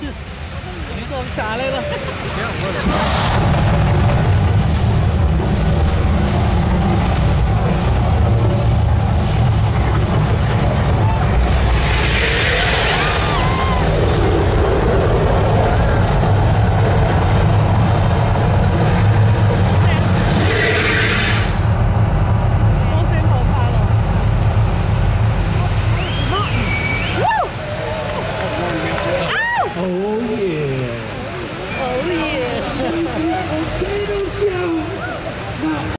鱼都下来了。